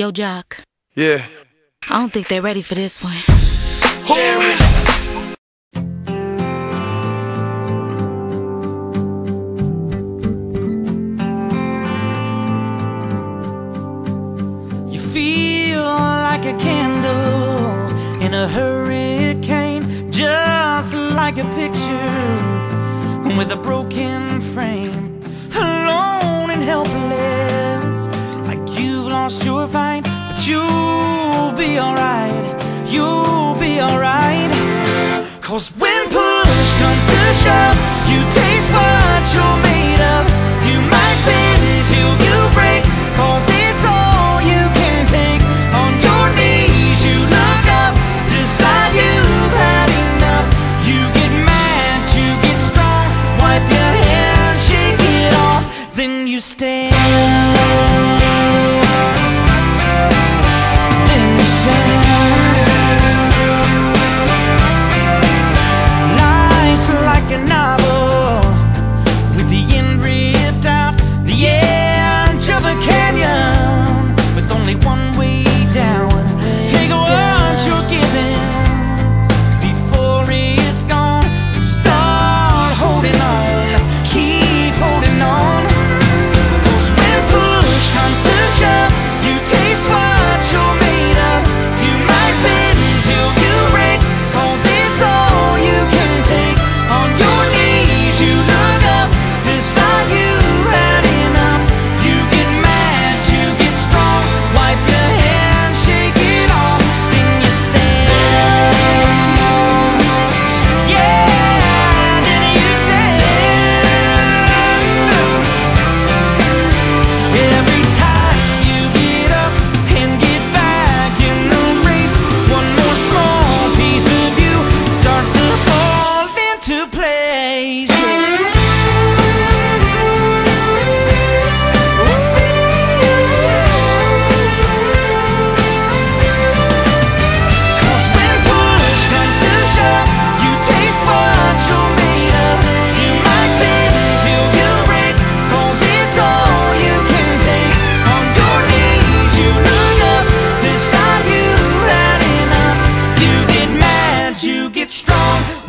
Yo, Jock. Yeah. I don't think they're ready for this one. Cherish. You feel like a candle in a hurricane, just like a picture with a broken frame, alone and helpless lost you will But you'll be alright. You'll be alright. Cause when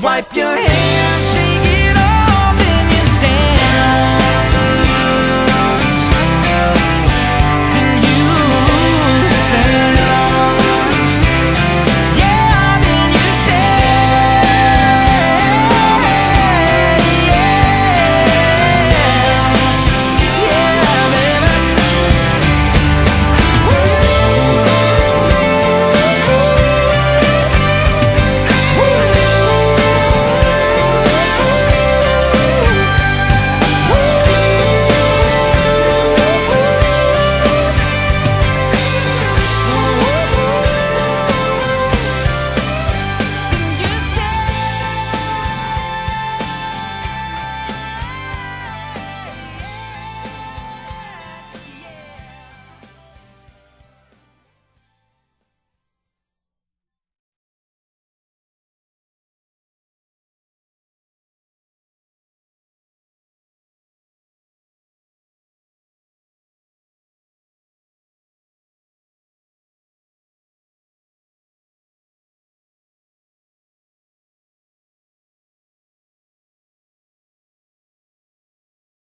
Wipe your hands.